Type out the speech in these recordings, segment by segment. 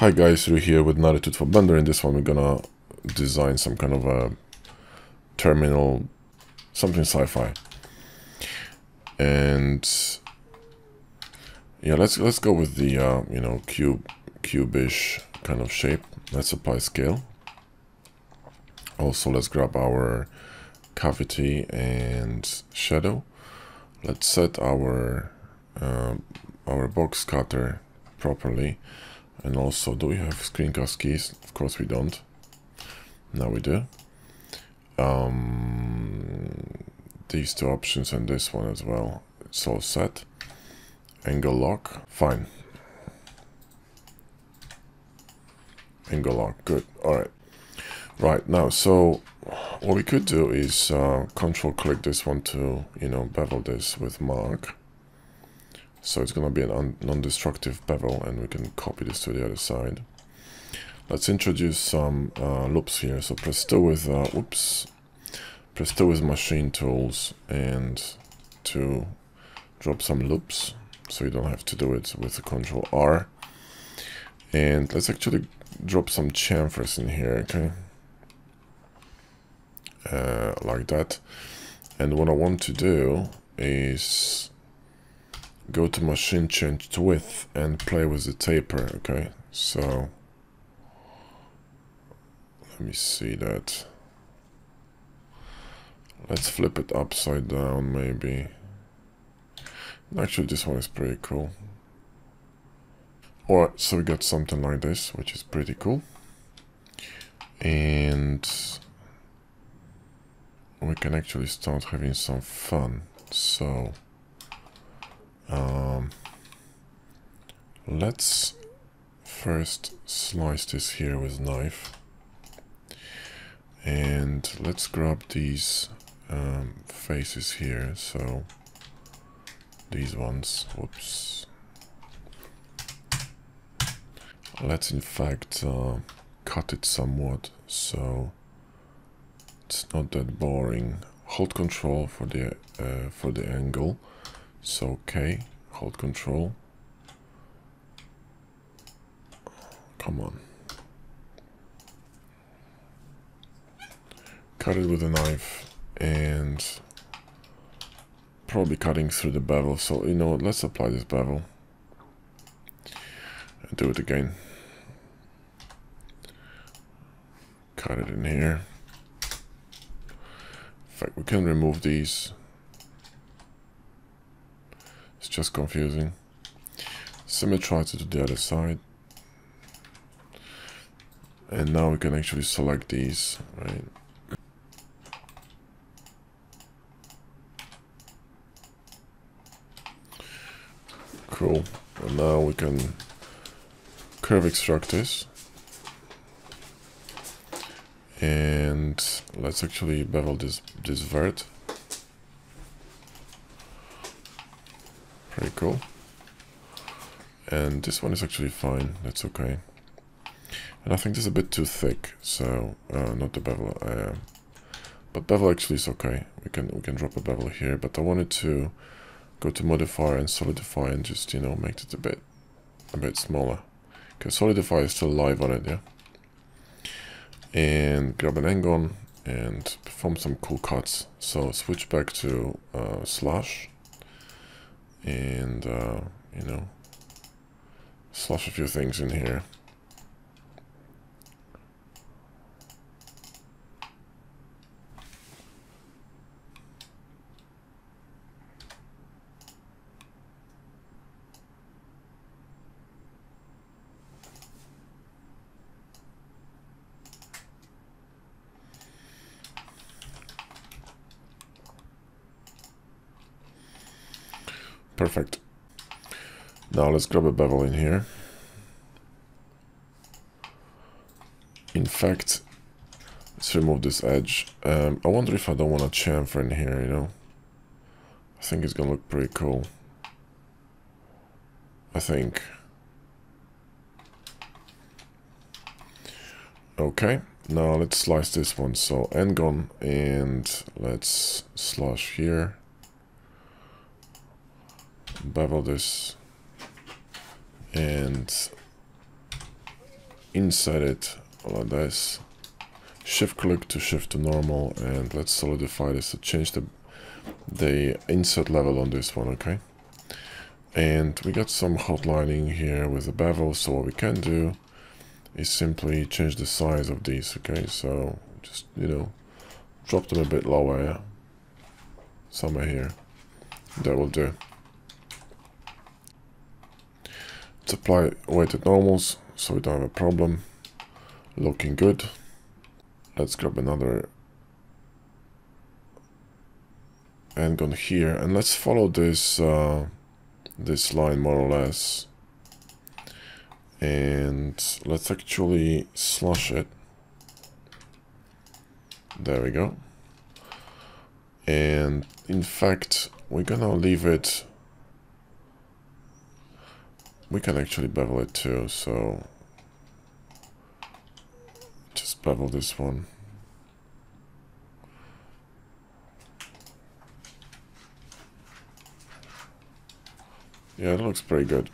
Hi guys, Rui here with Naritude for Blender. In this one we're gonna design some kind of a terminal, something sci-fi. And yeah, let's let's go with the uh, you know cube cubish kind of shape. Let's apply scale. Also, let's grab our cavity and shadow. Let's set our uh, our box cutter properly and also, do we have screencast keys? Of course we don't. Now we do. Um, these two options and this one as well. It's all set. Angle lock, fine. Angle lock, good. All right. Right now, so what we could do is uh, control click this one to, you know, bevel this with mark. So it's going to be a non-destructive bevel and we can copy this to the other side. Let's introduce some uh, loops here. So press 2 with, uh, oops, press 2 with machine tools and to drop some loops. So you don't have to do it with the control R. And let's actually drop some chamfers in here, okay? Uh, like that. And what I want to do is go to machine change to width and play with the taper okay? So let me see that. Let's flip it upside down maybe. Actually this one is pretty cool. Alright so we got something like this which is pretty cool. And we can actually start having some fun so um, let's first slice this here with knife. And let's grab these um, faces here. So these ones, whoops. Let's in fact uh, cut it somewhat so it's not that boring. Hold control for the uh, for the angle so okay, hold control. Come on. Cut it with a knife and probably cutting through the bevel. So you know let's apply this bevel. And do it again. Cut it in here. In fact, we can remove these It's just confusing. Symmetrize it to do the other side. And now we can actually select these, right? Cool. And now we can curve extract this. And let's actually bevel this this vert. Pretty cool. And this one is actually fine. That's okay. And I think this is a bit too thick, so uh, not the bevel. Uh, but bevel actually is okay. We can we can drop a bevel here, but I wanted to go to modifier and solidify and just you know make it a bit a bit smaller. Because solidify is still live on it, yeah. And grab an N-gon and perform some cool cuts. So switch back to uh, slash and uh, you know slash a few things in here Perfect. Now let's grab a bevel in here. In fact, let's remove this edge. Um, I wonder if I don't want a chamfer in here, you know. I think it's gonna look pretty cool. I think. Okay, now let's slice this one. So N-gon and let's slash here bevel this and insert it like this shift click to shift to normal and let's solidify this. To change the the insert level on this one okay? And we got some hotlining here with the bevel so what we can do is simply change the size of these okay? So just you know drop them a bit lower somewhere here. That will do let's apply weighted normals so we don't have a problem. Looking good. Let's grab another N-gon here and let's follow this uh, this line more or less. And let's actually slush it. There we go. And in fact we're gonna leave it we can actually bevel it too so just bevel this one Yeah, it looks pretty good.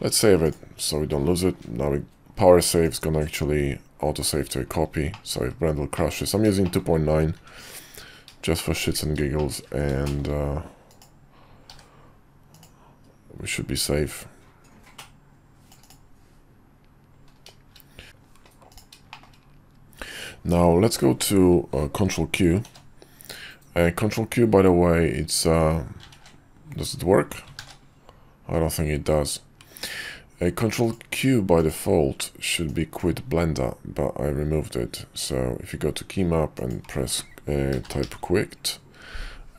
Let's save it so we don't lose it. Now we, power save is gonna actually autosave to a copy. So if Blender crashes, I'm using 2.9 just for shits and giggles and uh, we should be safe. Now let's go to uh, Control Q. Uh, Control Q, by the way, it's uh, does it work? I don't think it does. A Control Q by default should be quit blender, but I removed it. So if you go to key map and press uh, type quit,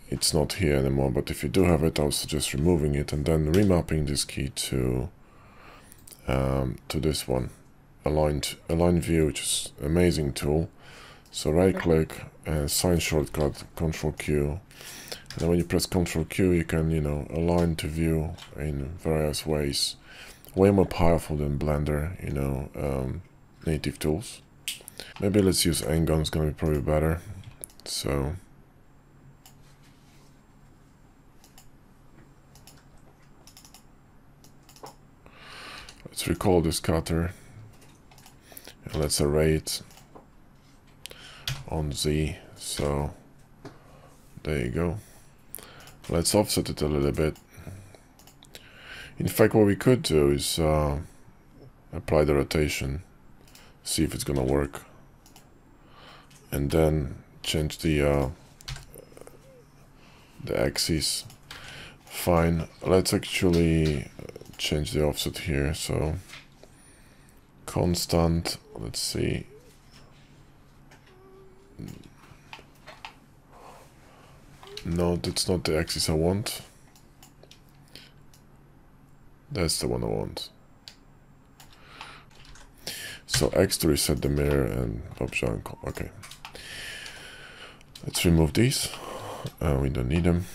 it's not here anymore. But if you do have it, I would suggest removing it and then remapping this key to um, to this one, aligned align view, which is amazing tool. So right click and sign shortcut Control Q and when you press Control Q, you can, you know, align to view in various ways. Way more powerful than Blender, you know, um, native tools. Maybe let's use N-gon, it's gonna be probably better. So. Let's recall this cutter. And let's array it on Z. So, there you go. Let's offset it a little bit. In fact, what we could do is uh, apply the rotation, see if it's gonna work, and then change the uh, the axis. Fine. Let's actually change the offset here. So constant. Let's see. No, that's not the axis I want. That's the one I want. So X to reset the mirror and option. Okay. Let's remove these. Uh, we don't need them.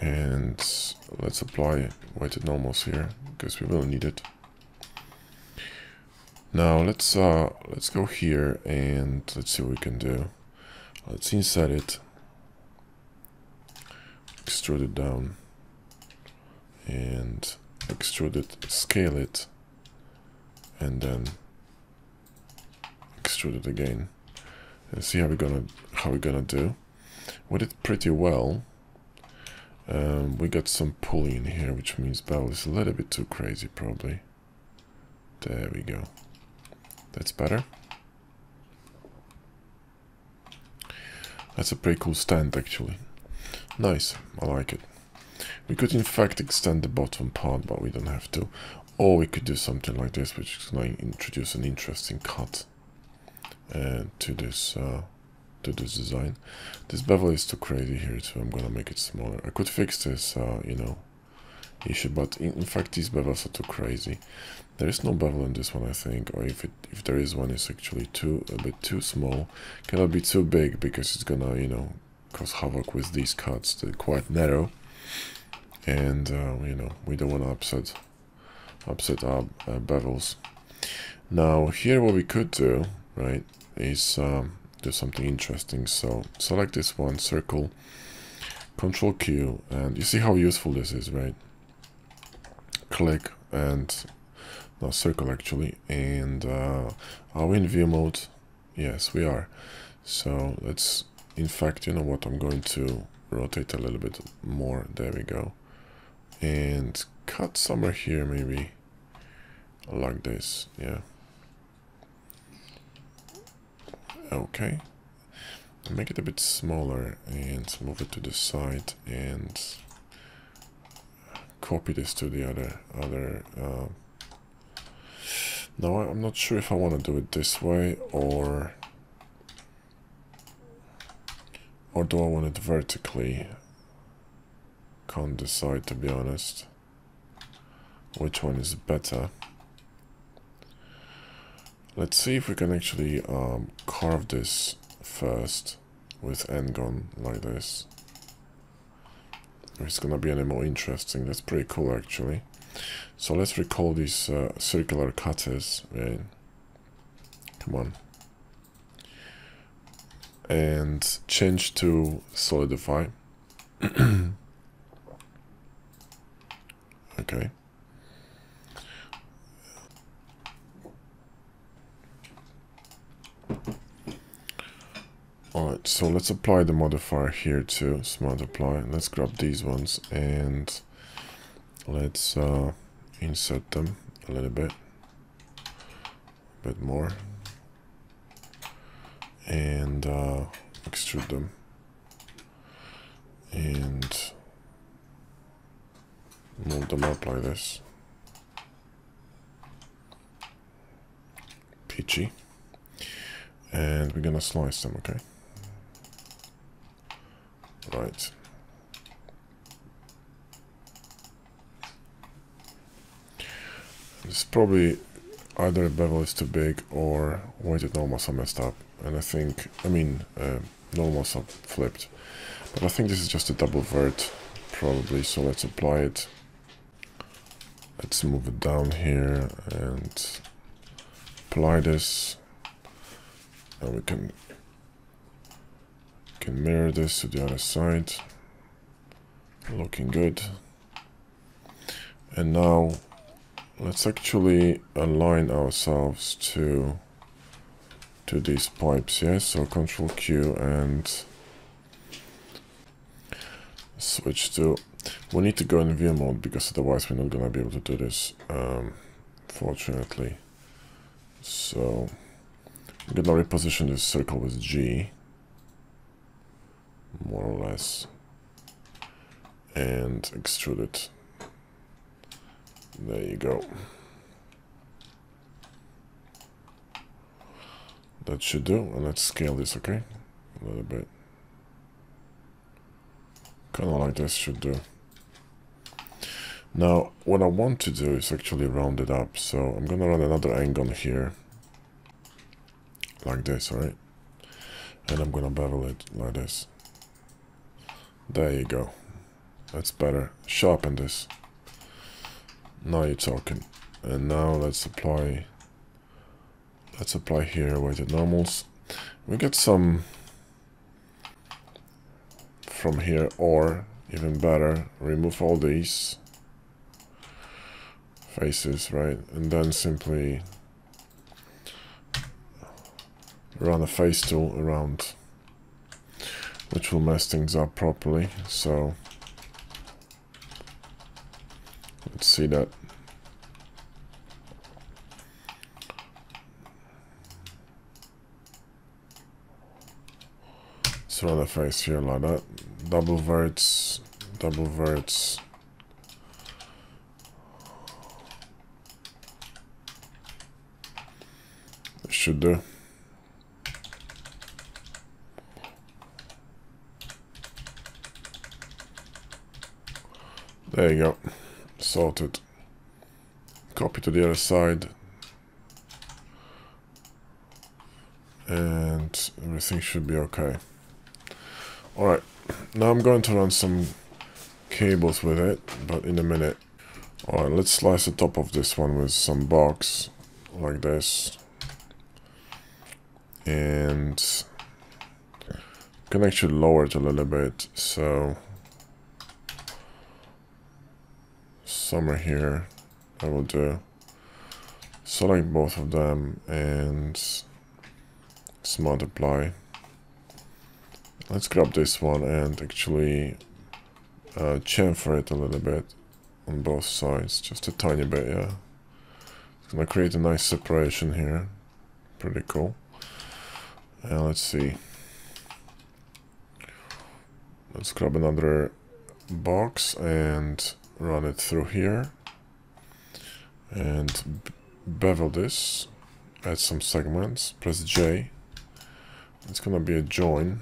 And let's apply weighted normals here because we will need it. Now let's uh, let's go here and let's see what we can do. Let's insert it extrude it down and extrude it, scale it, and then extrude it again. And see how we're gonna how we're gonna do. We did pretty well. Um, we got some pulley in here, which means bevel is a little bit too crazy, probably. There we go. That's better. That's a pretty cool stand, actually. Nice, I like it. We could in fact extend the bottom part, but we don't have to. Or we could do something like this, which is going to introduce an interesting cut uh, to this uh, to this design. This bevel is too crazy here, so I'm gonna make it smaller. I could fix this, uh, you know, issue, but in, in, fact these bevels are too crazy. There is no bevel in this one, I think, or if it if there is one, it's actually too a bit too small. Cannot be too big because it's gonna, you know, cause havoc with these cuts. They're quite narrow, and uh, you know we don't want to upset upset our uh, bevels. Now here, what we could do, right, is um, do something interesting. So select this one, circle, Control Q, and you see how useful this is, right? Click and no circle actually and uh, are we in view mode? Yes we are. So let's in fact you know what? I'm going to rotate a little bit more. There we go. And cut somewhere here maybe. Like this yeah. Okay. Make it a bit smaller and move it to the side and copy this to the other other uh, now I'm not sure if I want to do it this way or or do I want it vertically can't decide to be honest which one is better let's see if we can actually um, carve this first with Ngon like this. It's gonna be any more interesting, that's pretty cool actually. So let's recall these uh, circular cutters. Right? Come on. And change to solidify. okay. Alright, so let's apply the modifier here too, smart apply. Let's grab these ones and let's uh, insert them a little bit, a bit more, and uh, extrude them, and move them up like this. Peachy. And we're gonna slice them, okay? Right. It's probably either a bevel is too big or weighted normals are messed up. And I think, I mean, uh, normals are flipped. But I think this is just a double vert, probably. So let's apply it. Let's move it down here and apply this. And we can can mirror this to the other side. Looking good. And now let's actually align ourselves to to these pipes, yes? So control Q and switch to we need to go in view mode because otherwise we're not gonna be able to do this um, fortunately so I'm gonna reposition this circle with G more or less and extrude it. There you go. That should do and let's scale this okay? A little bit. Kind of like this should do. Now what I want to do is actually round it up so I'm gonna run another angle here. Like this alright and I'm gonna bevel it like this there you go. That's better. Sharpen this. Now you're talking. And now let's apply let's apply here weighted normals. We get some from here or even better, remove all these faces, right? And then simply run a face tool around which will mess things up properly. So let's see that. Let's the face here like that. Double verts, double verts. Should do. There you go. Sorted. Copy to the other side. And everything should be okay. Alright, now I'm going to run some cables with it, but in a minute. Alright, let's slice the top of this one with some box, like this. And can actually lower it a little bit, so somewhere here I will do. Select both of them and smart apply let's grab this one and actually uh, chamfer it a little bit on both sides just a tiny bit yeah. It's gonna create a nice separation here. Pretty cool. And let's see. Let's grab another box and run it through here. And bevel this add some segments press J. It's gonna be a join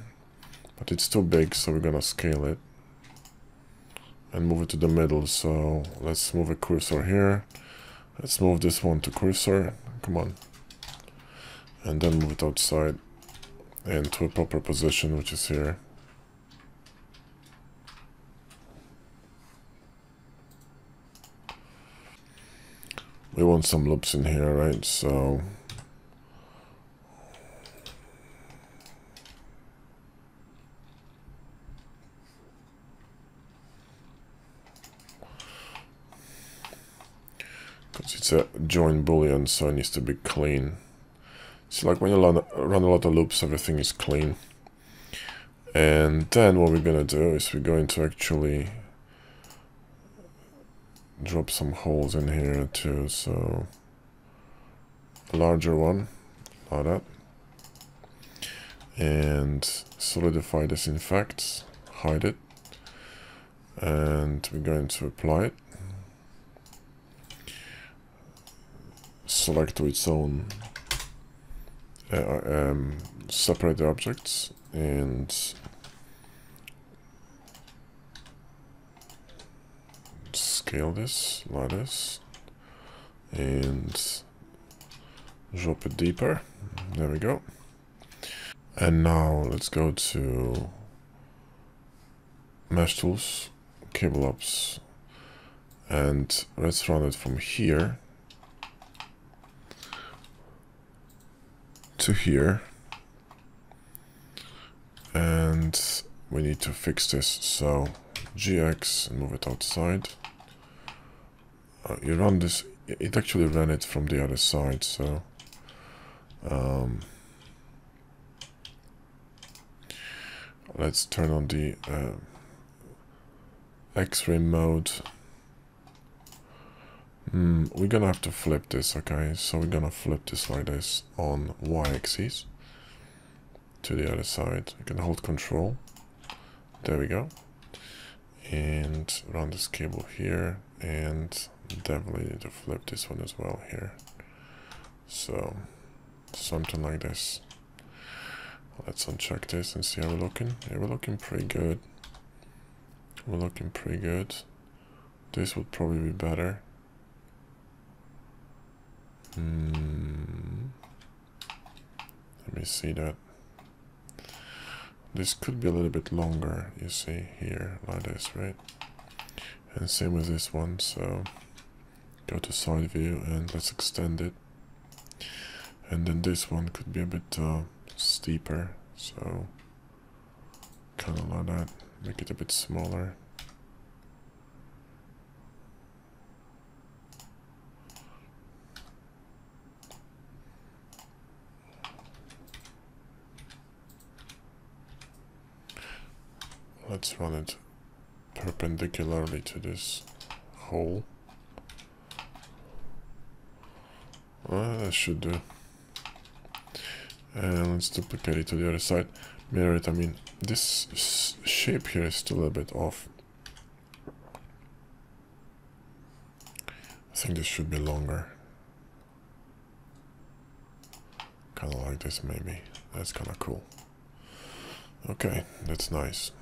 but it's too big so we're gonna scale it and move it to the middle. So let's move a cursor here. Let's move this one to cursor. Come on. And then move it outside and to a proper position which is here we want some loops in here, right? So because it's a join boolean, so it needs to be clean. It's like when you run, run a lot of loops, everything is clean. And then what we're gonna do is we're going to actually drop some holes in here too so a larger one like that. And solidify this in fact hide it and we're going to apply it. Select to its own uh, um, separate the objects and scale this this and drop it deeper. There we go. And now let's go to mesh tools cable ops and let's run it from here to here. And we need to fix this. So gx and move it outside uh, you run this it actually ran it from the other side so um, let's turn on the uh, x-ray mode. Mm, we're gonna have to flip this okay? So we're gonna flip this like this on y-axis to the other side. You can hold control. There we go. And run this cable here and definitely need to flip this one as well here. So something like this. Let's uncheck this and see how we're looking. Yeah we're looking pretty good. We're looking pretty good. This would probably be better. Hmm. let me see that. This could be a little bit longer you see here like this right? And same with this one so go to side view and let's extend it. And then this one could be a bit uh, steeper so kind of like that. Make it a bit smaller. Let's run it perpendicularly to this hole Ah, well, that should do. And let's duplicate it to the other side. Mirror it, I mean, this shape here is still a bit off. I think this should be longer. Kind of like this, maybe. That's kind of cool. Okay, that's nice.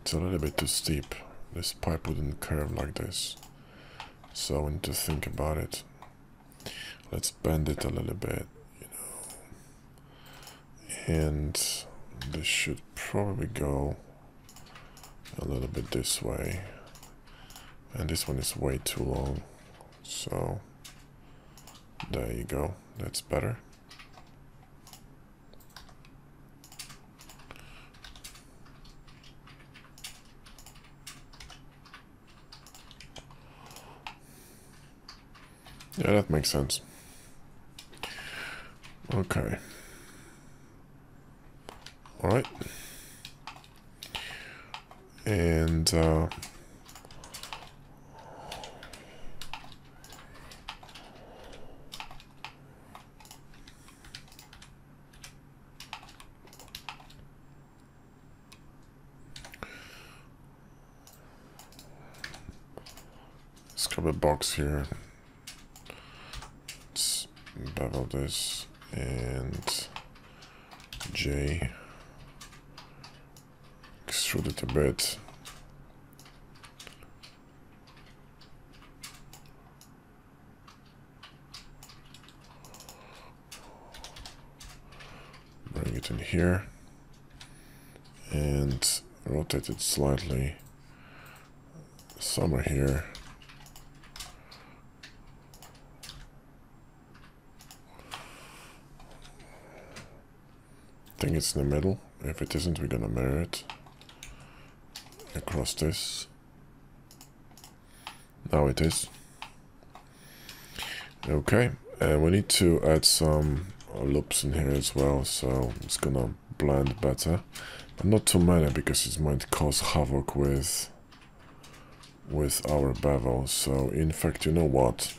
It's a little bit too steep. This pipe wouldn't curve like this. So I need to think about it. Let's bend it a little bit, you know. And this should probably go a little bit this way. And this one is way too long. So there you go. That's better. Yeah, that makes sense. Okay. All right. And uh, let's grab a box here. Let's this and J extrude it a bit. Bring it in here and rotate it slightly somewhere here. Think it's in the middle. If it isn't, we're gonna mirror it across this. Now it is. Okay, and we need to add some loops in here as well, so it's gonna blend better. But not too many because it might cause havoc with with our bevel. So in fact, you know what?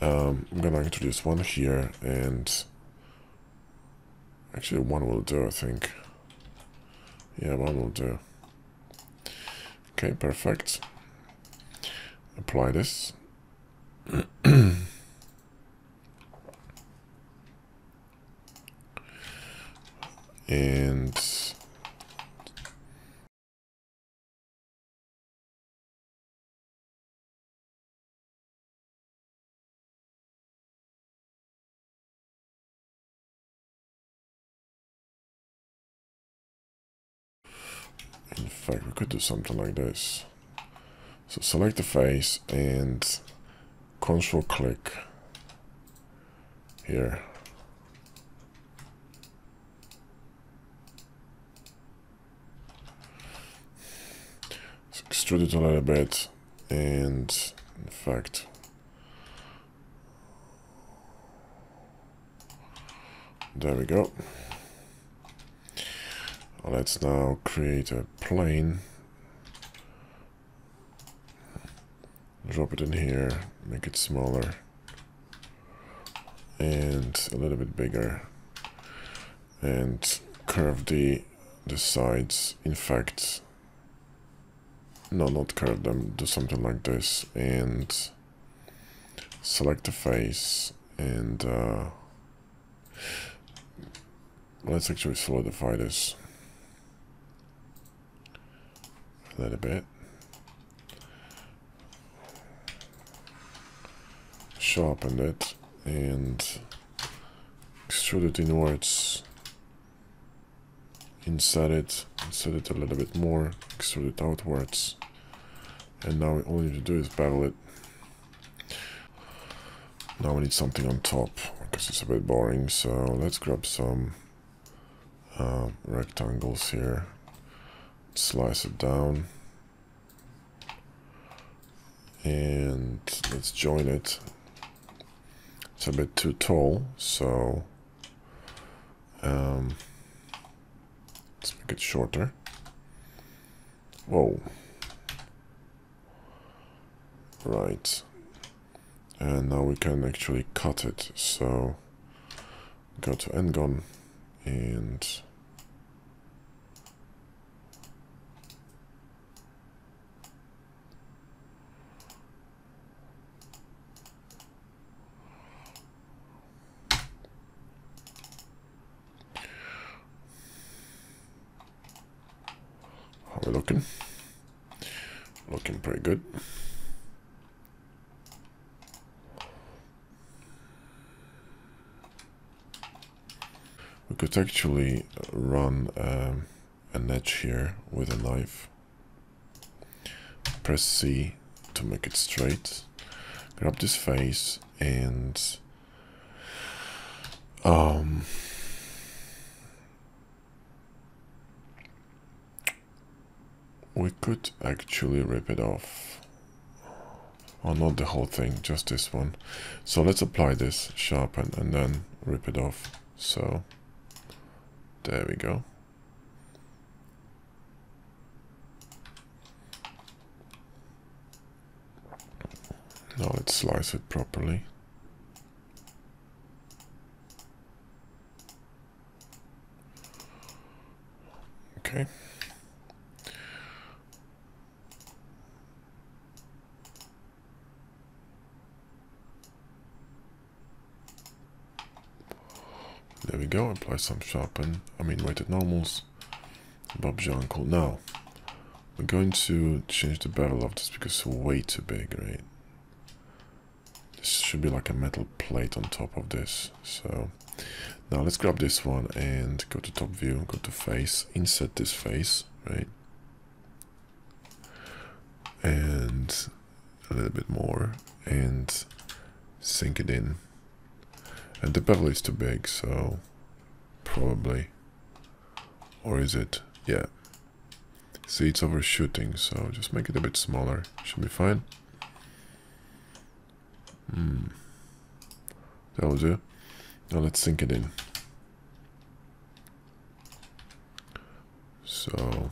Um, I'm gonna introduce one here and actually one will do, I think. Yeah, one will do. Okay, perfect. Apply this. and fact we could do something like this. So select the face and control click here. Extrude it a little bit and in fact there we go let's now create a plane. Drop it in here make it smaller and a little bit bigger and curve the the sides. In fact no not curve them do something like this and select the face and uh, let's actually solidify this a little bit. Sharpen it and extrude it inwards. Insert it insert it a little bit more extrude it outwards. And now all we need to do is bevel it. Now we need something on top because it's a bit boring. So let's grab some uh, rectangles here slice it down. And let's join it. It's a bit too tall so um, let's make it shorter. Whoa. Right. And now we can actually cut it. So go to ngon and how we looking looking pretty good We could actually run um, an edge here with a knife. Press C to make it straight. Grab this face and um, we could actually rip it off Oh, not the whole thing, just this one. So let's apply this, sharpen, and then rip it off. So, there we go. Now let's slice it properly. Okay. There we go, apply some sharpen, I mean weighted normals, Bob's your uncle. Now, we're going to change the bevel of this because it's way too big, right? This should be like a metal plate on top of this. So, now let's grab this one and go to top view, go to face, insert this face, right? And a little bit more and sink it in and the bevel is too big, so probably. Or is it? Yeah. See, it's overshooting, so just make it a bit smaller. Should be fine. Hmm. That'll do. Now let's sink it in. So...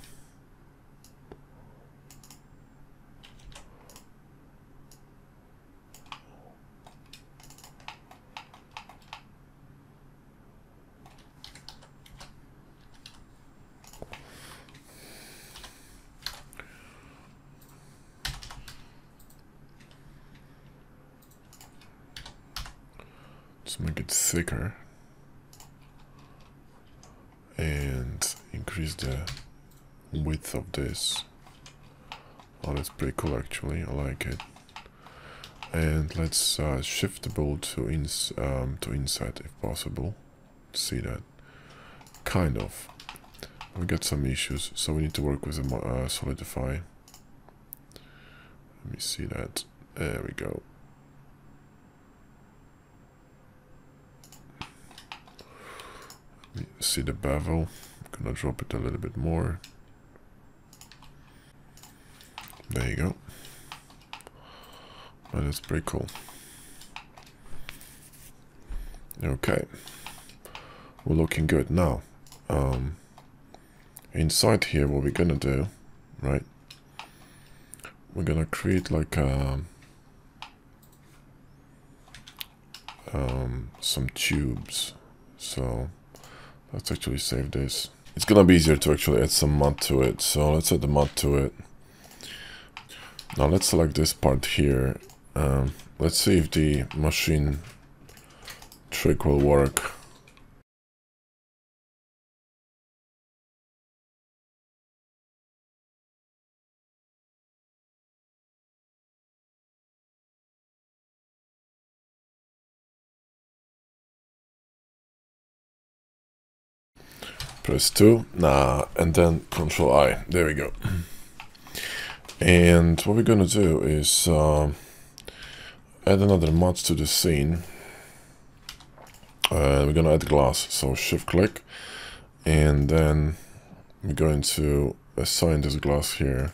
Let's and increase the width of this. Oh, that's pretty cool actually. I like it. And let's uh, shift the bolt to ins um, to inside if possible. See that? Kind of. We got some issues, so we need to work with the uh, solidify. Let me see that. There we go. See the bevel. I'm gonna drop it a little bit more. There you go. That is pretty cool. Okay. We're looking good now. Um, inside here, what we're gonna do, right? We're gonna create like a, um, um, some tubes. So Let's actually save this. It's gonna be easier to actually add some mud to it, so let's add the mud to it. Now let's select this part here. Um, let's see if the machine trick will work. Press 2, nah, and then control I, there we go. And what we're gonna do is uh, add another mod to the scene. Uh, we're gonna add glass, so shift click, and then we're going to assign this glass here.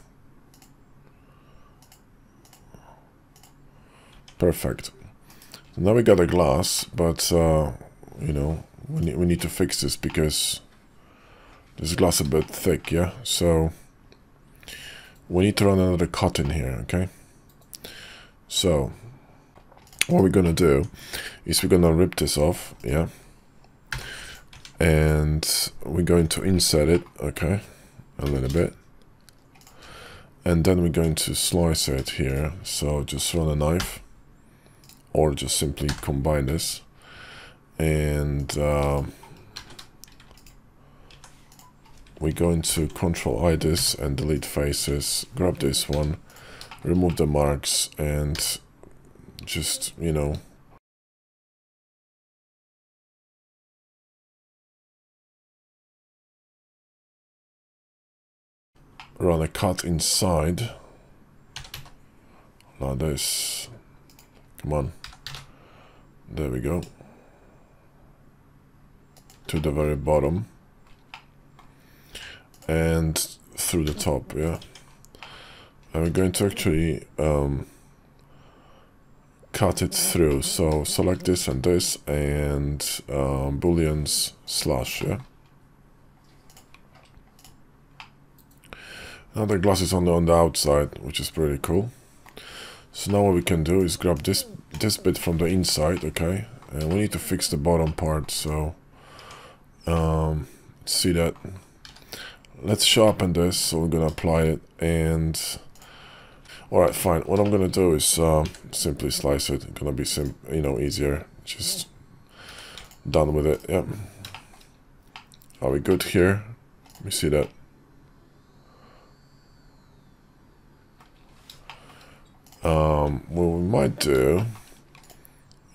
Perfect. Now we got a glass, but uh, you know we need, we need to fix this because this glass a bit thick, yeah? So we need to run another cut in here, okay? So what we're gonna do is we're gonna rip this off, yeah? And we're going to insert it, okay? A little bit. And then we're going to slice it here. So just run a knife or just simply combine this. And uh, we're going to control I this and delete faces, grab this one, remove the marks and just, you know, run a cut inside. like this, come on, there we go, to the very bottom and through the top, yeah. And we're going to actually um, cut it through. So select this and this and um, booleans slash, yeah. Now the glass is only on the outside, which is pretty cool. So now what we can do is grab this this bit from the inside, okay? And we need to fix the bottom part, so um, see that. Let's sharpen this, so we're gonna apply it and Alright, fine. What I'm gonna do is uh, simply slice it. It's gonna be sim you know easier. Just done with it. Yep. Are we good here? Let me see that. Um, what we might do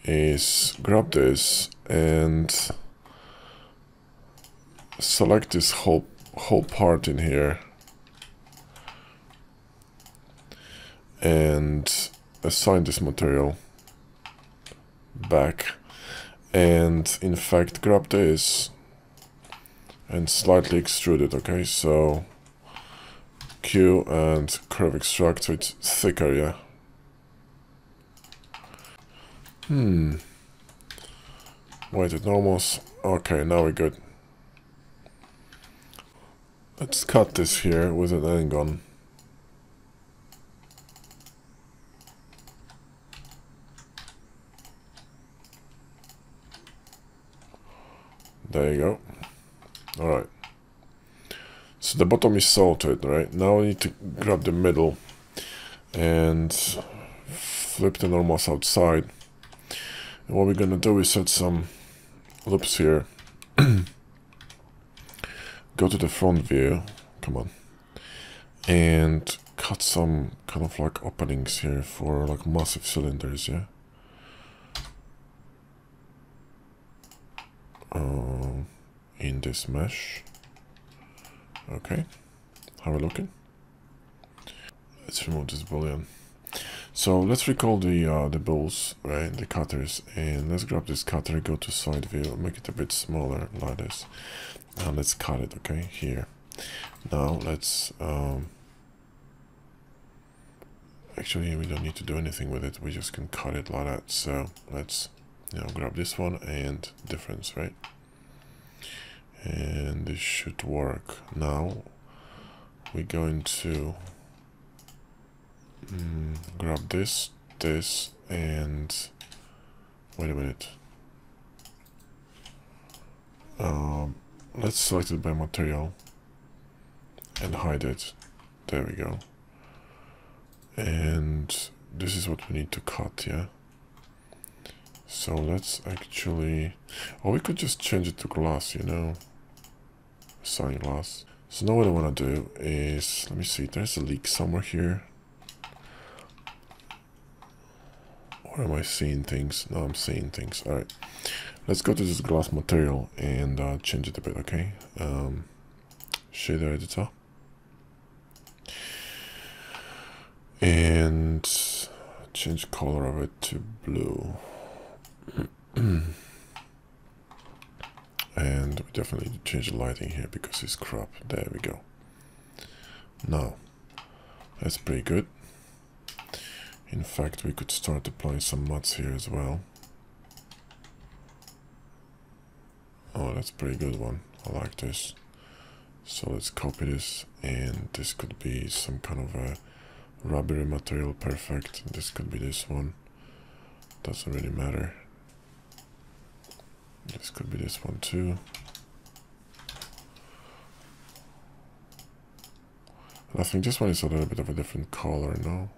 is grab this and select this whole whole part in here and assign this material back and in fact grab this and slightly extrude it okay so Q and curve extract so it's thicker yeah Hmm. Wait, it almost... Okay, now we're good. Let's cut this here with an N-gon. There you go. Alright. So the bottom is salted, right? Now we need to grab the middle and flip the normals outside. And what we're gonna do is set some loops here. Go to the front view, come on, and cut some kind of like openings here for like massive cylinders, yeah? Um, in this mesh. Okay, how are we looking? Let's remove this boolean. So let's recall the uh, the bolts, right, the cutters, and let's grab this cutter, go to side view, make it a bit smaller like this. Now let's cut it, okay, here. Now let's, um, actually we don't need to do anything with it, we just can cut it like that. So let's, you know, grab this one and difference, right? And this should work. Now we're going to mm, grab this, this, and wait a minute. Um, let's select it by material and hide it. There we go. And this is what we need to cut, yeah? So let's actually... Or we could just change it to glass, you know? Sign glass. So now what I want to do is... Let me see, there's a leak somewhere here. Or am I seeing things? No, I'm seeing things. All right. Let's go to this glass material and uh, change it a bit, okay? Um, shader editor. And change color of it to blue. and we definitely need to change the lighting here because it's crap. There we go. Now, that's pretty good. In fact, we could start applying some mats here as well. Oh, that's a pretty good one. I like this. So let's copy this and this could be some kind of a rubbery material. Perfect. This could be this one. Doesn't really matter. This could be this one too. I think this one is a little bit of a different color, no?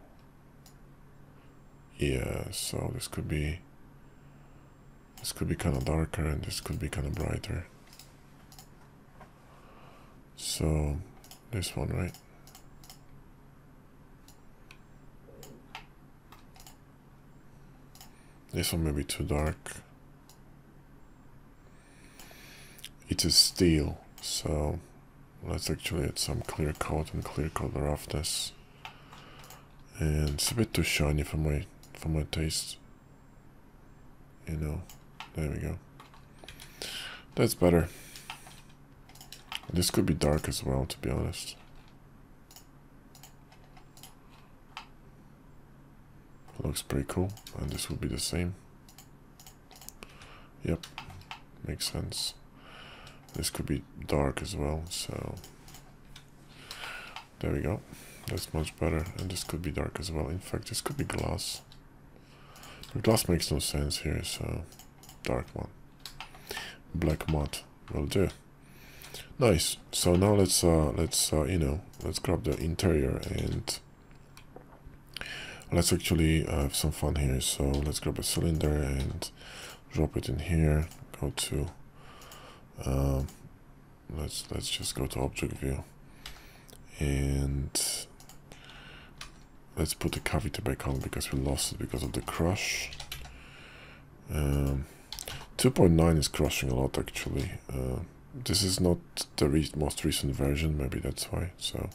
Yeah, so this could be this could be kind of darker and this could be kind of brighter. So this one, right? This one may be too dark. It is steel, so let's actually add some clear coat and clear coat the roughness. And it's a bit too shiny for my for my taste. You know, there we go. That's better. This could be dark as well, to be honest. looks pretty cool and this would be the same yep makes sense this could be dark as well so there we go that's much better and this could be dark as well in fact this could be glass glass makes no sense here so dark one. Black matte will do nice. So now let's uh let's uh you know let's grab the interior and let's actually have some fun here. So let's grab a cylinder and drop it in here. Go to um, let's let's just go to object view. And let's put the cavity back on because we lost it because of the crush. Um, 2.9 is crushing a lot actually. Uh, this is not the re most recent version maybe that's why so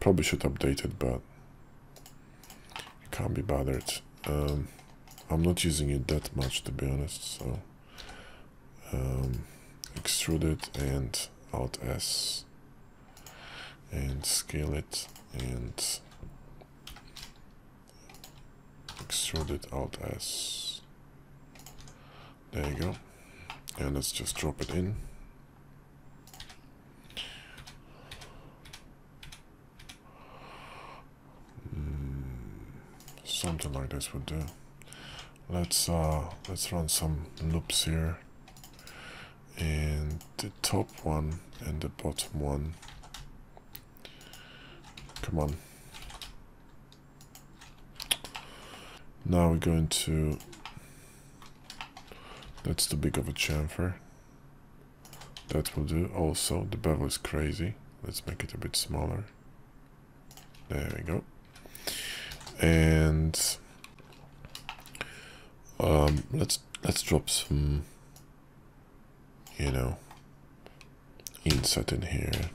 probably should update it but you can't be bothered. Um, I'm not using it that much to be honest so um, extrude it and alt S and scale it and extrude it alt S there you go. And let's just drop it in. Hmm, something like this would do. Let's uh let's run some loops here. And the top one and the bottom one. Come on. Now we're going to that's too big of a chamfer that will do also the bevel is crazy let's make it a bit smaller there we go and um, let's let's drop some, you know, inset in here.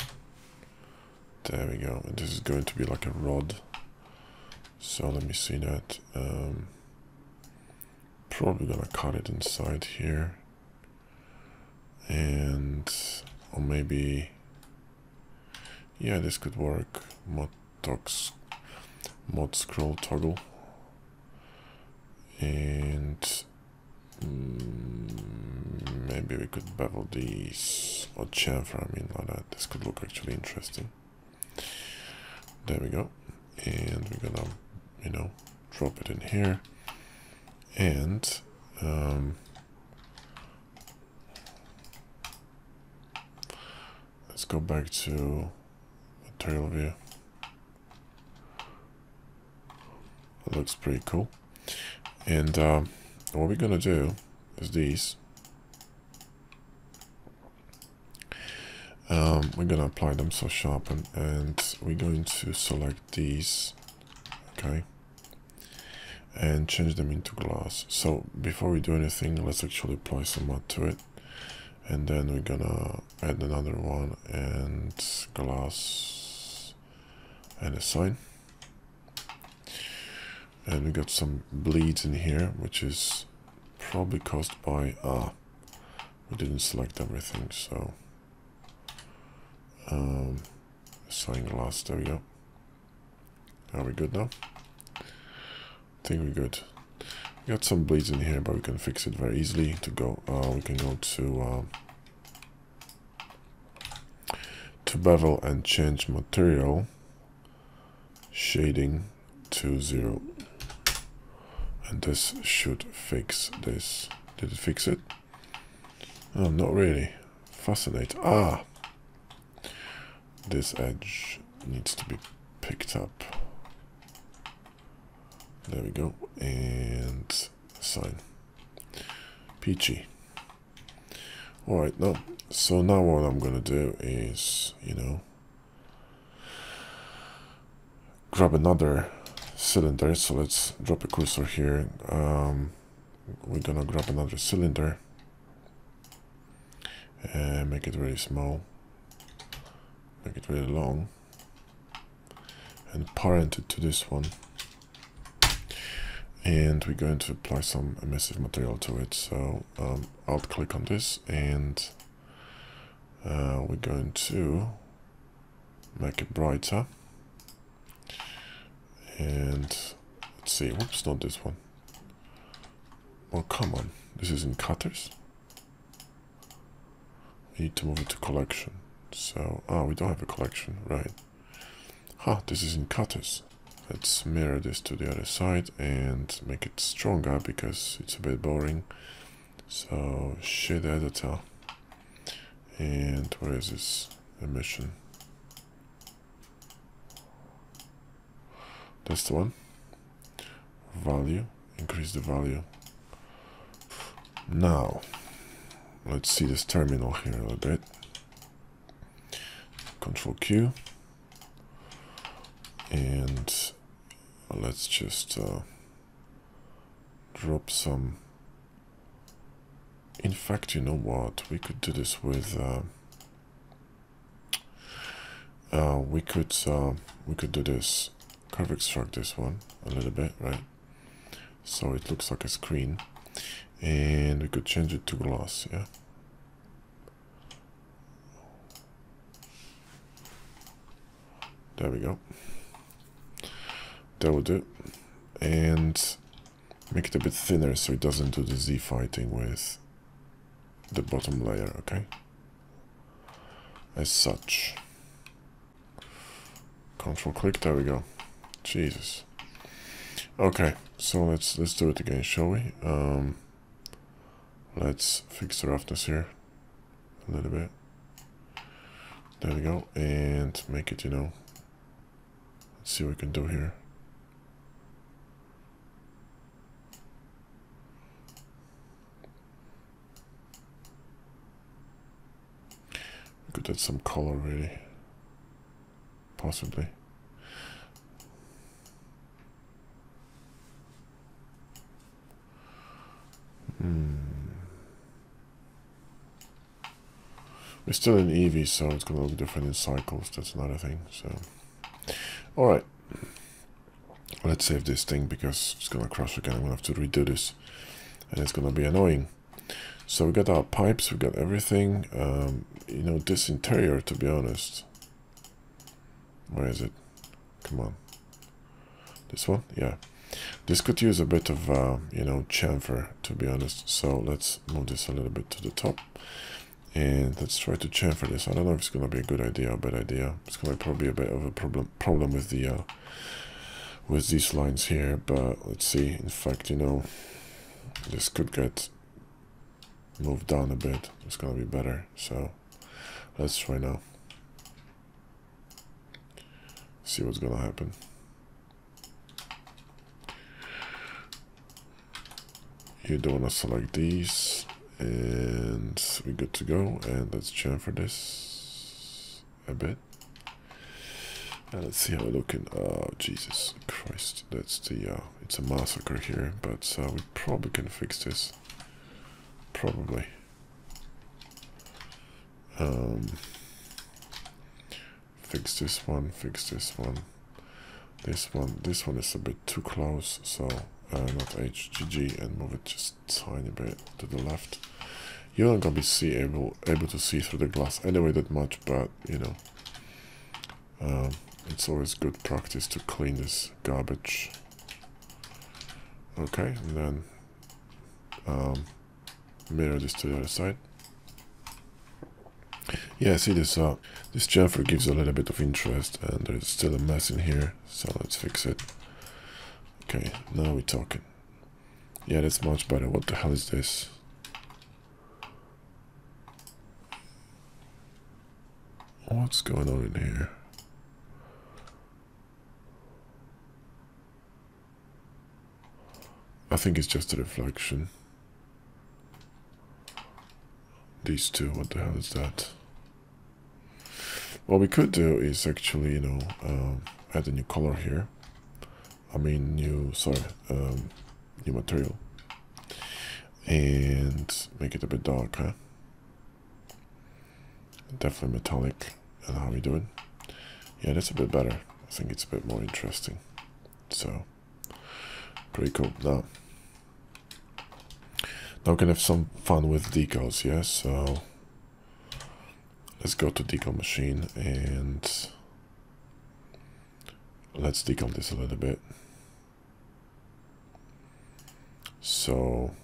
There we go. And this is going to be like a rod. So let me see that. Um, probably gonna cut it inside here. And, or maybe, yeah, this could work. Mod tox, mod scroll toggle. And mm, maybe we could bevel these or chamfer I mean like that. This could look actually interesting. There we go. And we're gonna you know drop it in here and um, let's go back to material view that looks pretty cool and uh, what we're going to do is these. Um, we're going to apply them so sharpen and we're going to select these. Okay. And change them into glass. So before we do anything, let's actually apply some mud to it. And then we're gonna add another one and glass and a sign and we got some bleeds in here which is probably caused by ah we didn't select everything so um sign glass there we go are we good now I think we're good we got some bleeds in here but we can fix it very easily to go uh, we can go to uh, to bevel and change material shading to zero and this should fix this. Did it fix it? Oh, not really. Fascinate. Ah! This edge needs to be picked up. There we go. And sign. Peachy. Alright, now, so now what I'm gonna do is, you know, grab another cylinder so let's drop a cursor here um, we're gonna grab another cylinder and make it really small make it really long and parent it to this one and we're going to apply some emissive material to it so um, I'll click on this and uh, we're going to make it brighter and let's see. Whoops, not this one. Oh, come on. This is in cutters? We need to move it to collection. So, oh, we don't have a collection, right. Huh, this is in cutters. Let's mirror this to the other side and make it stronger because it's a bit boring. So, shade editor. And where is this emission? That's the one. Value, increase the value. Now, let's see this terminal here a little bit. Control Q. And let's just uh, drop some. In fact, you know what? We could do this with. Uh, uh, we could uh, we could do this curve extract this one a little bit right so it looks like a screen and we could change it to glass yeah there we go that will do and make it a bit thinner so it doesn't do the z fighting with the bottom layer okay? As such. Control click there we go. Jesus. Okay so let's let's do it again shall we? Um let's fix the roughness here a little bit. There we go and make it you know let's see what we can do here could add some color really possibly Hmm. We're still in Eevee, so it's going to look different in cycles. That's another thing. So, all right. Let's save this thing because it's going to crash again. I'm going to have to redo this, and it's going to be annoying. So we got our pipes, we got everything. Um, you know, this interior, to be honest. Where is it? Come on. This one? Yeah. This could use a bit of, uh, you know, chamfer, to be honest. So let's move this a little bit to the top. And let's try to chamfer this. I don't know if it's going to be a good idea or bad idea. It's going to be probably a bit of a problem problem with the uh, with these lines here. But let's see. In fact, you know, this could get moved down a bit. It's to be better. So let's try now. See what's to happen. you don't want to select these and we're good to go and let's chamfer this a bit and let's see how we're looking oh jesus christ that's the uh, it's a massacre here but uh, we probably can fix this probably um, fix this one fix this one this one this one is a bit too close so uh, not HGG, and move it just tiny bit to the left. You're not gonna be see able able to see through the glass anyway that much, but you know, um, it's always good practice to clean this garbage. Okay, and then um, mirror this to the other side. Yeah, see this uh, this chamfer gives a little bit of interest, and there's still a mess in here, so let's fix it. Okay, now we're talking. Yeah, that's much better. What the hell is this? What's going on in here? I think it's just a reflection. These two, what the hell is that? What we could do is actually, you know, um, add a new color here. I mean new sorry um, new material. And make it a bit darker definitely metallic. And how we doing yeah that's a bit better. I think it's a bit more interesting. So pretty cool. Now now we can have some fun with decals, yeah? So let's go to decal machine and let's decal this a little bit. So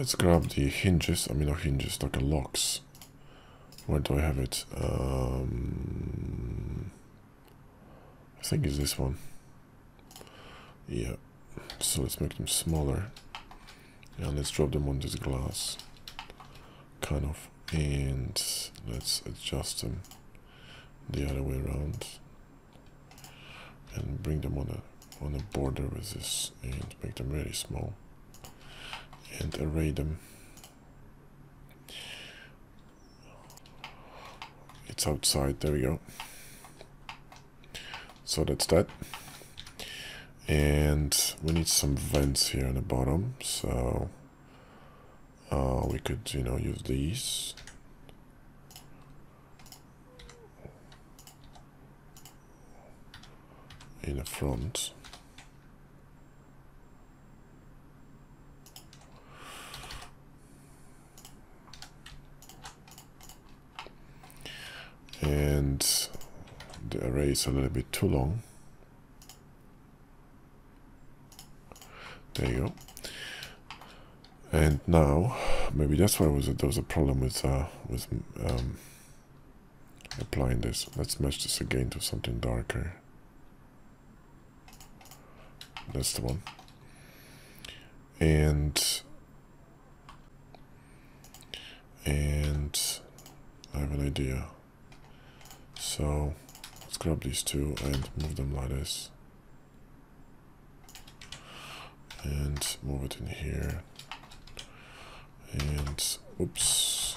let's grab the hinges, I mean not hinges, like a locks. Where do I have it? Um, I think it's this one. Yeah, so let's make them smaller. And let's drop them on this glass, kind of, and let's adjust them the other way around and bring them on a on a border with this and make them really small and array them. It's outside, there we go. So that's that. And we need some vents here on the bottom, so uh, we could, you know, use these. in the front. And the array is a little bit too long. There you go. And now, maybe that's why was it, there was a problem with uh, with um, applying this. Let's match this again to something darker. That's the one. And and I have an idea. So let's grab these two and move them like this. And move it in here. And oops.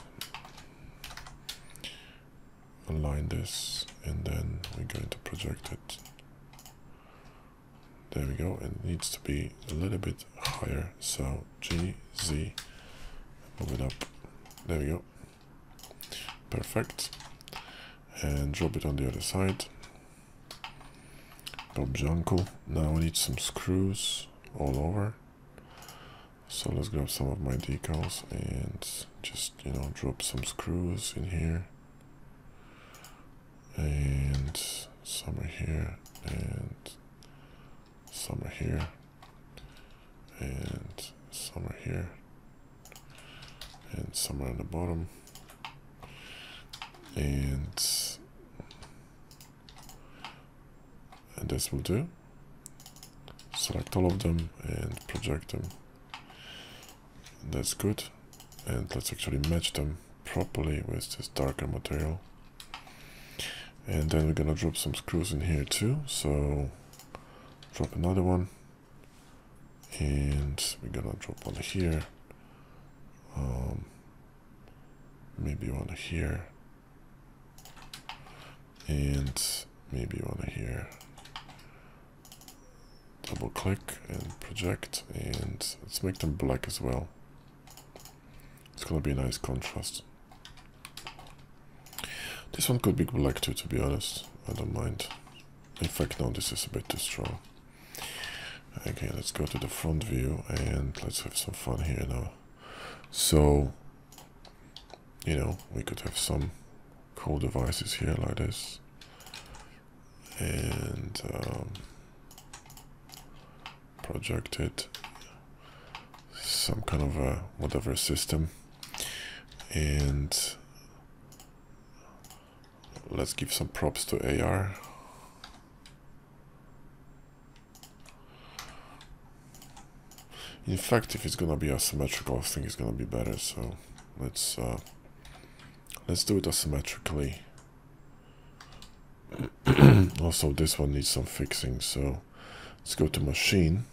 Align this and then we're going to project it. There we go. It needs to be a little bit higher. So G, Z, move it up. There we go. Perfect and drop it on the other side. Bob uncle. Now we need some screws all over. So let's grab some of my decals and just, you know, drop some screws in here. And some are here and some are here and some are here and some are on the bottom and and this will do. Select all of them and project them. That's good. And let's actually match them properly with this darker material. And then we're gonna drop some screws in here too. So drop another one. And we're gonna drop one here. Um, maybe one here. And maybe one here double click and project and let's make them black as well. It's gonna be a nice contrast. This one could be black too to be honest. I don't mind. In fact no this is a bit too strong. Okay let's go to the front view and let's have some fun here now. So you know we could have some cool devices here like this. And um, project it some kind of a whatever system and let's give some props to AR in fact if it's gonna be asymmetrical I think it's gonna be better so let's uh, Let's do it asymmetrically. also, this one needs some fixing, so let's go to machine.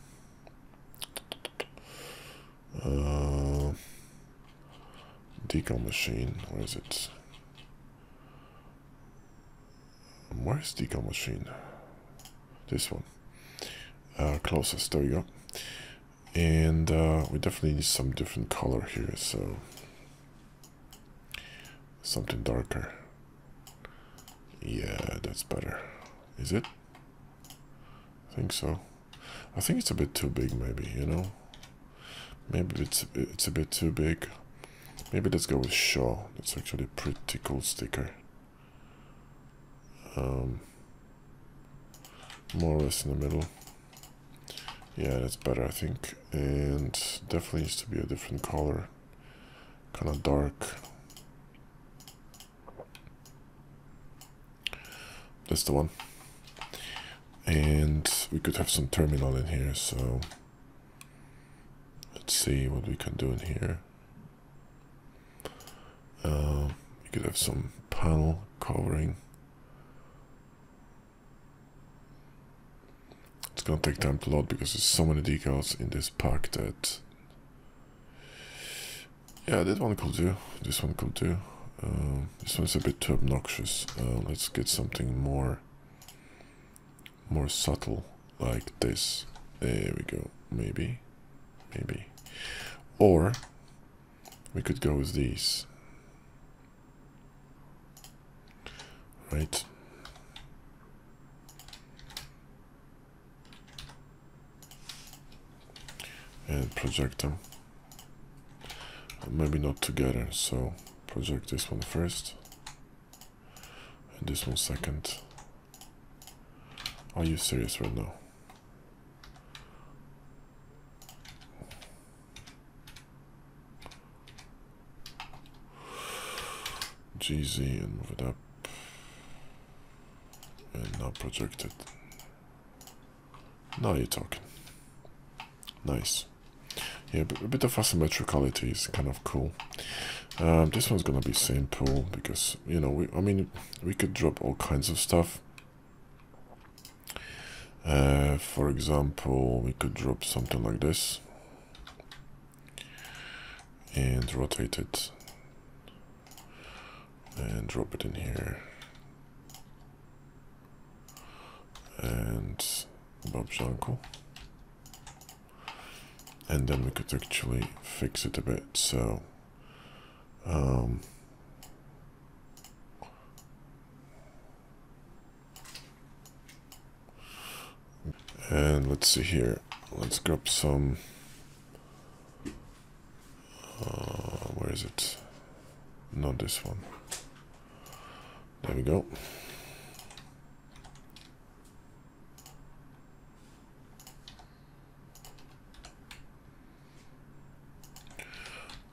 Uh, decal machine, where is it? Where is decal machine? This one. Uh, closest, there we go. And uh, we definitely need some different color here, so Something darker. Yeah, that's better. Is it? I think so. I think it's a bit too big, maybe, you know? Maybe it's, it's a bit too big. Maybe let's go with Shaw. That's actually a pretty cool sticker. Um, more or less in the middle. Yeah, that's better, I think. And definitely needs to be a different color. Kind of dark. That's the one. And we could have some terminal in here, so see what we can do in here. Uh, we could have some panel covering. It's gonna take time to load because there's so many decals in this pack that yeah, this one could do. This one could do. Uh, this one's a bit too obnoxious. Uh, let's get something more, more subtle, like this. There we go. Maybe, maybe, or we could go with these. Right. And project them. Maybe not together, so project this one first and this one second. Are you serious right now? GZ and move it up and now project it. Now you're talking. Nice. Yeah, a bit of asymmetricality is kind of cool. Um, this one's gonna be simple because you know we I mean we could drop all kinds of stuff. Uh, for example, we could drop something like this and rotate it and drop it in here and Bob's uncle and then we could actually fix it a bit so um, and let's see here. Let's grab some. Uh, where is it? Not this one. There we go.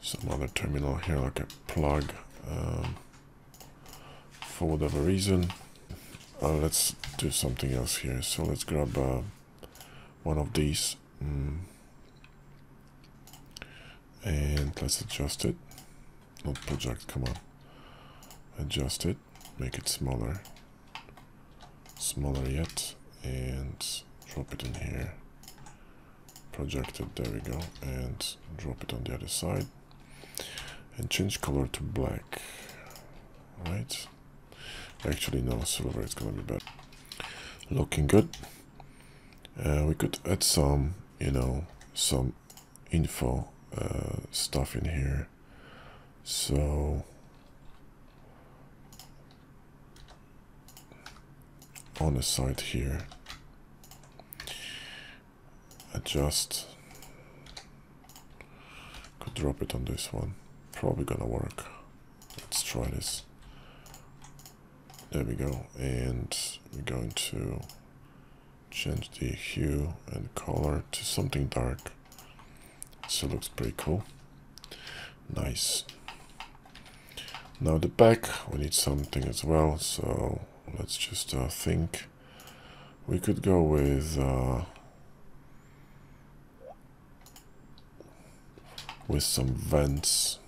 some other terminal here like a plug um, for whatever reason. Uh, let's do something else here. So let's grab uh, one of these mm. and let's adjust it. Not project come on. Adjust it make it smaller. Smaller yet and drop it in here. Project it there we go and drop it on the other side. And change color to black. Right? Actually no silver is gonna be better. Looking good. Uh, we could add some you know some info uh, stuff in here. So on the side here adjust could drop it on this one probably gonna work. Let's try this. There we go. And we're going to change the hue and color to something dark. So it looks pretty cool. Nice. Now the back, we need something as well. So let's just uh, think. We could go with uh, with some vents.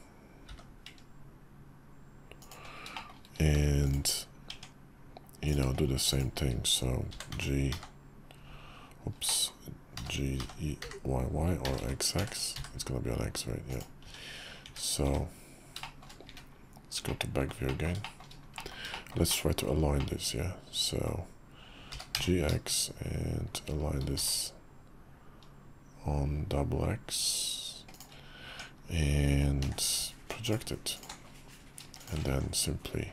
And you know do the same thing. So g oops g e y y or x x. It's gonna be on x right? Yeah. So let's go to back view again let's try to align this yeah so gx and align this on double x and project it and then simply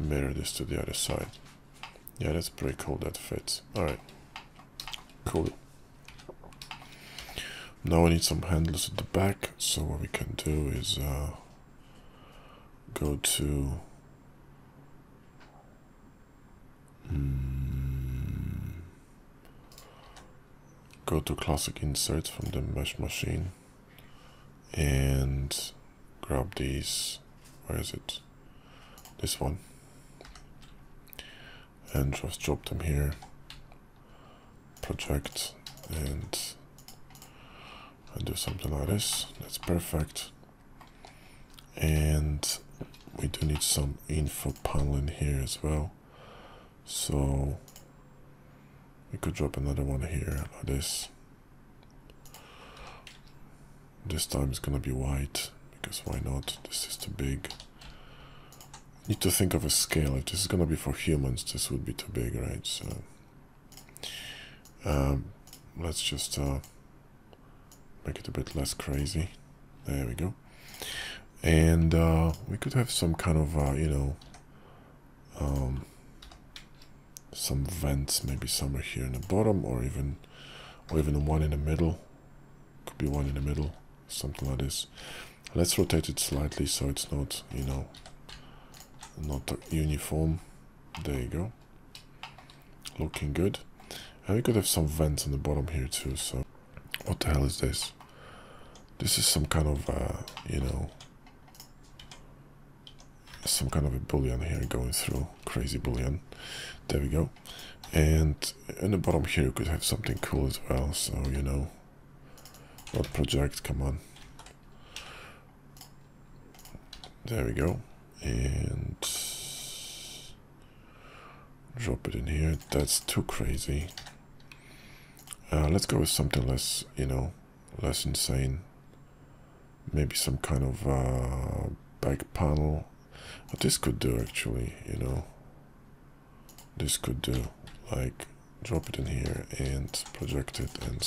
mirror this to the other side. Yeah, that's pretty cool, that fits. Alright, Cool. Now I need some handles at the back, so what we can do is uh, go to mm, go to classic inserts from the mesh machine and grab these. Where is it? This one. And just drop them here. Project and and do something like this. That's perfect. And we do need some info panel in here as well so we could drop another one here like this. This time it's gonna be white because why not? This is too big. Need to think of a scale. If this is gonna be for humans this would be too big right? So um, let's just uh, make it a bit less crazy. There we go. And uh, we could have some kind of uh, you know um, some vents maybe somewhere here in the bottom or even or even one in the middle. Could be one in the middle something like this. Let's rotate it slightly so it's not you know not uniform. There you go. Looking good. And we could have some vents on the bottom here too so what the hell is this? This is some kind of uh, you know some kind of a boolean here going through crazy boolean there we go. And in the bottom here you could have something cool as well so you know. What project come on. There we go. And drop it in here. That's too crazy. Uh, let's go with something less you know less insane. Maybe some kind of uh, back panel what this could do actually you know? This could do like drop it in here and project it and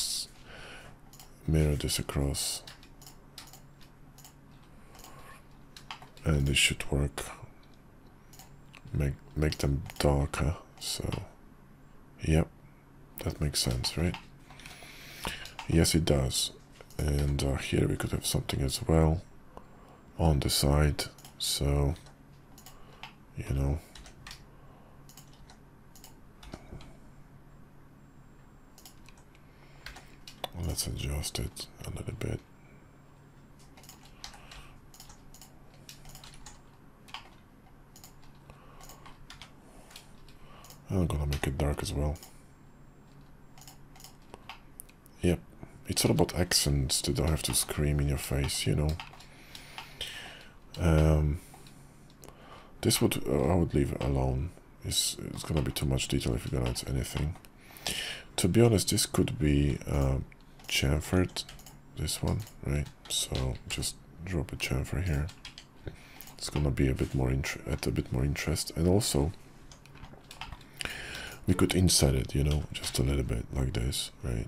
mirror this across. And this should work. Make make them darker so yep that makes sense right? Yes it does. And uh, here we could have something as well on the side so you know? Let's adjust it a little bit. I'm gonna make it dark as well. Yep. It's all about accents that don't have to scream in your face you know? Um, this would uh, I would leave alone. It's, it's gonna be too much detail if you're gonna add anything. To be honest this could be uh, chamfered this one right? So just drop a chamfer here. It's gonna be a bit more at a bit more interest. And also we could insert it you know just a little bit like this right?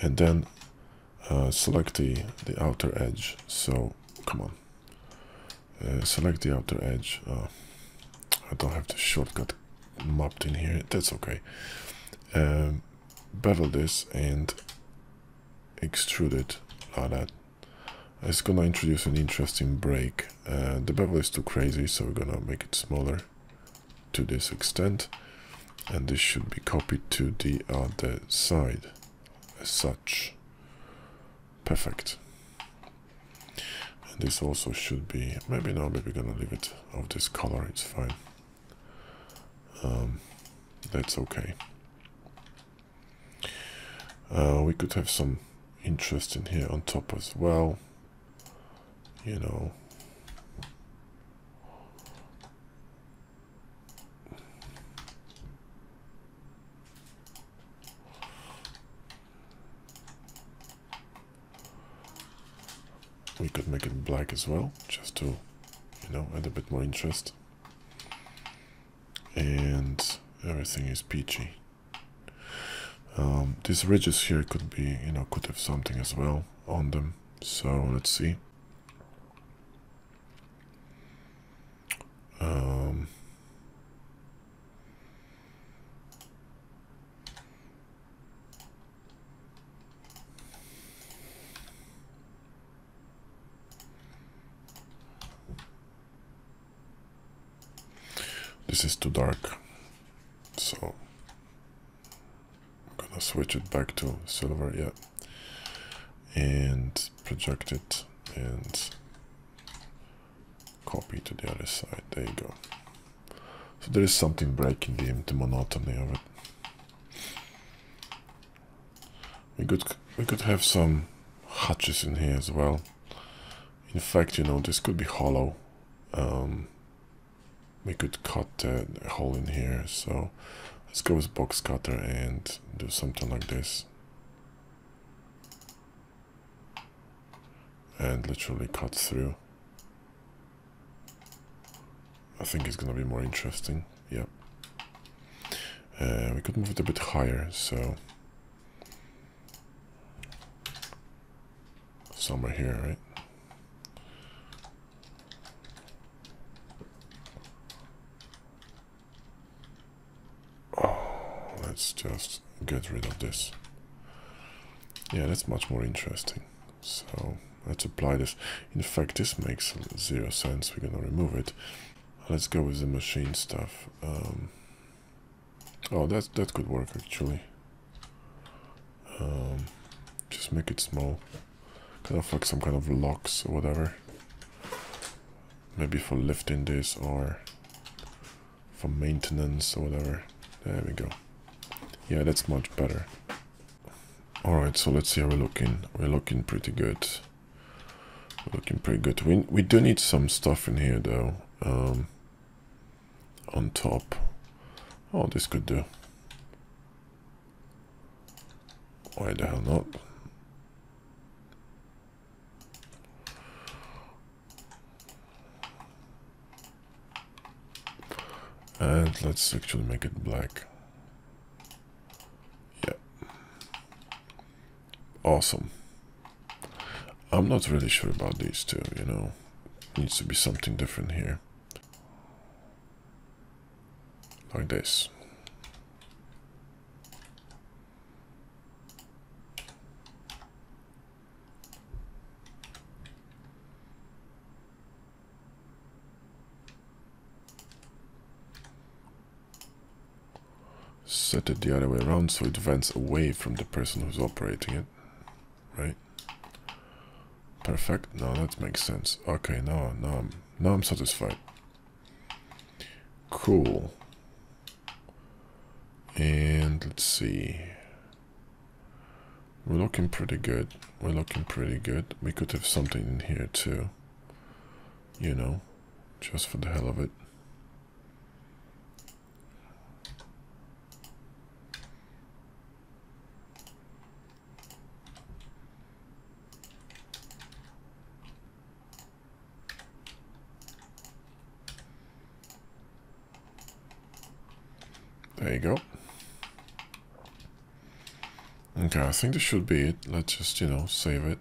And then uh, select the the outer edge. So come on uh, select the outer edge. Uh, I don't have the shortcut mapped in here. That's okay. Um, bevel this and extrude it like that. It's gonna introduce an interesting break. Uh, the bevel is too crazy so we're gonna make it smaller to this extent. And this should be copied to the other side as such. Perfect this also should be maybe no maybe gonna leave it of this color it's fine. Um, that's okay. Uh, we could have some interest in here on top as well. You know we could make it black as well just to you know add a bit more interest. And everything is peachy. Um, these ridges here could be you know could have something as well on them. So let's see. Um, this is too dark. So I'm gonna switch it back to silver, yeah. And project it and copy to the other side. There you go. So there is something breaking the, monotony of it. We could we could have some hatches in here as well. In fact, you know, this could be hollow. Um, we could cut a hole in here. So let's go with BoxCutter and do something like this. And literally cut through. I think it's gonna be more interesting. Yep. Uh, we could move it a bit higher, so somewhere here, right? Oh, let's just get rid of this. Yeah, that's much more interesting. So let's apply this. In fact, this makes zero sense. We're gonna remove it. Let's go with the machine stuff. Um, oh, that that could work actually. Um, just make it small, kind of like some kind of locks or whatever. Maybe for lifting this or for maintenance or whatever. There we go. Yeah, that's much better. Alright, so let's see how we're looking. We're looking pretty good. We're looking pretty good. We, we do need some stuff in here though. Um, on top. Oh, this could do. Why the hell not? And let's actually make it black. Awesome. I'm not really sure about these two, you know. Needs to be something different here. like this. Set it the other way around so it vents away from the person who's operating it, right? Perfect. Now that makes sense. Okay, now, now, I'm, now I'm satisfied. Cool. And let's see. We're looking pretty good. We're looking pretty good. We could have something in here too. You know, just for the hell of it. There you go. Okay, I think this should be it. Let's just, you know, save it.